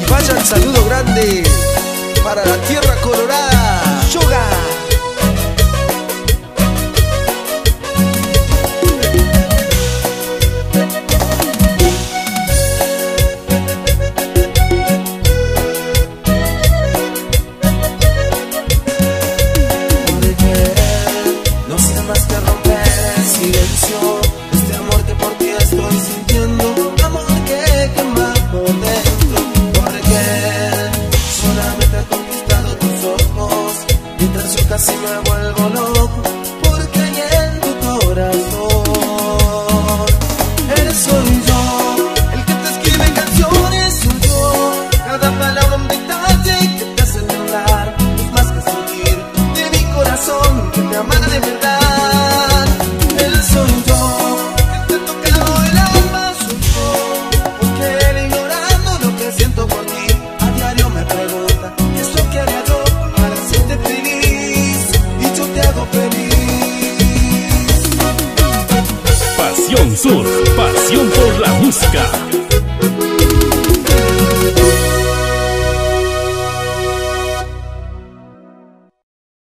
Y vaya saludo grande para la tierra colorada. si me vuelvo loco. Pasión Sur, pasión por la música.